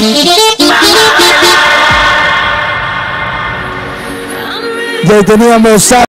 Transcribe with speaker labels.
Speaker 1: Ya teníamos